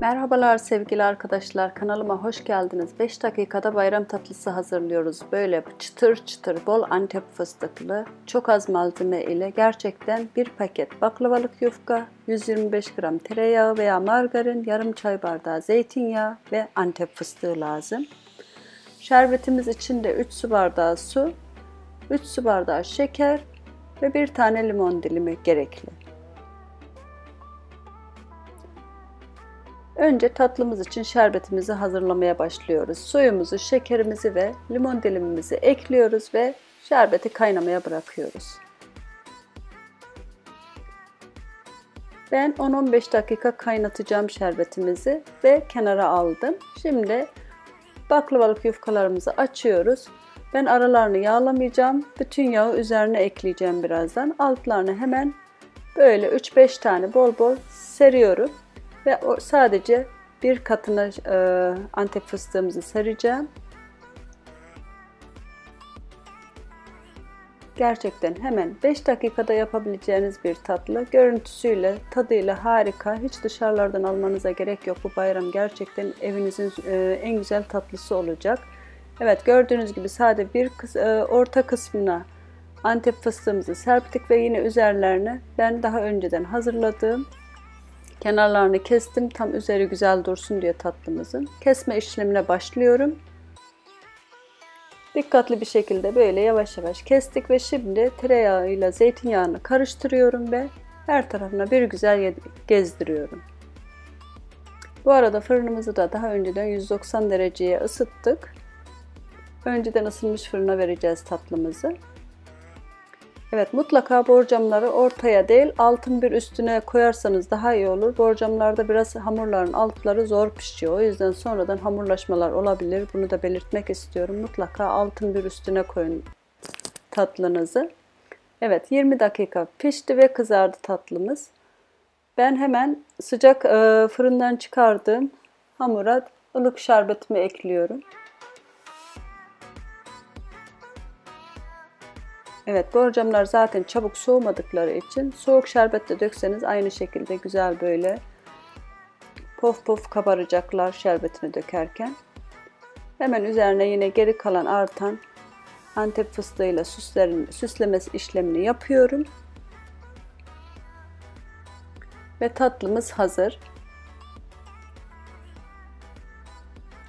Merhabalar sevgili arkadaşlar kanalıma hoş geldiniz. 5 dakikada bayram tatlısı hazırlıyoruz. Böyle çıtır çıtır bol antep fıstıklı çok az malzeme ile gerçekten bir paket baklavalık yufka, 125 gram tereyağı veya margarin, yarım çay bardağı zeytinyağı ve antep fıstığı lazım. Şerbetimiz için de 3 su bardağı su, 3 su bardağı şeker ve bir tane limon dilimi gerekli. Önce tatlımız için şerbetimizi hazırlamaya başlıyoruz. Suyumuzu, şekerimizi ve limon dilimimizi ekliyoruz ve şerbeti kaynamaya bırakıyoruz. Ben 10-15 dakika kaynatacağım şerbetimizi ve kenara aldım. Şimdi baklavalık yufkalarımızı açıyoruz. Ben aralarını yağlamayacağım. Bütün yağı üzerine ekleyeceğim birazdan. Altlarını hemen böyle 3-5 tane bol bol seriyorum. Ve sadece bir katına e, antep fıstığımızı sereceğim. Gerçekten hemen 5 dakikada yapabileceğiniz bir tatlı. Görüntüsüyle, tadıyla harika. Hiç dışarılardan almanıza gerek yok. Bu bayram gerçekten evinizin e, en güzel tatlısı olacak. Evet gördüğünüz gibi sade bir e, orta kısmına antep fıstığımızı serptik ve yine üzerlerine ben daha önceden hazırladığım Kenarlarını kestim. Tam üzeri güzel dursun diye tatlımızın. Kesme işlemine başlıyorum. Dikkatli bir şekilde böyle yavaş yavaş kestik ve şimdi tereyağıyla zeytinyağını karıştırıyorum ve her tarafına bir güzel gezdiriyorum. Bu arada fırınımızı da daha önceden 190 dereceye ısıttık. Önceden ısınmış fırına vereceğiz tatlımızı. Evet mutlaka borcamları ortaya değil altın bir üstüne koyarsanız daha iyi olur. Borcamlarda biraz hamurların altları zor pişiyor. O yüzden sonradan hamurlaşmalar olabilir. Bunu da belirtmek istiyorum. Mutlaka altın bir üstüne koyun tatlınızı. Evet 20 dakika pişti ve kızardı tatlımız. Ben hemen sıcak fırından çıkardığım hamura ılık şerbetimi ekliyorum. Evet borcamlar zaten çabuk soğumadıkları için soğuk şerbetle dökseniz aynı şekilde güzel böyle pof pof kabaracaklar şerbetini dökerken. Hemen üzerine yine geri kalan artan antep fıstığıyla süslerin, süslemesi işlemini yapıyorum. Ve tatlımız hazır.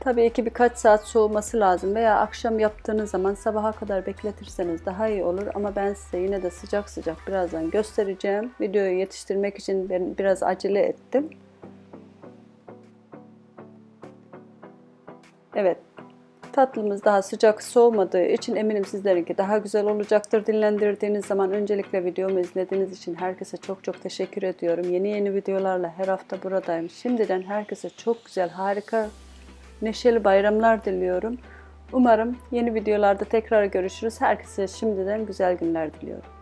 Tabii ki birkaç saat soğuması lazım veya akşam yaptığınız zaman sabaha kadar bekletirseniz daha iyi olur. Ama ben size yine de sıcak sıcak birazdan göstereceğim. Videoyu yetiştirmek için ben biraz acele ettim. Evet tatlımız daha sıcak soğumadığı için eminim sizlerinki daha güzel olacaktır. Dinlendirdiğiniz zaman öncelikle videomu izlediğiniz için herkese çok çok teşekkür ediyorum. Yeni yeni videolarla her hafta buradayım. Şimdiden herkese çok güzel harika neşeli bayramlar diliyorum. Umarım yeni videolarda tekrar görüşürüz. Herkese şimdiden güzel günler diliyorum.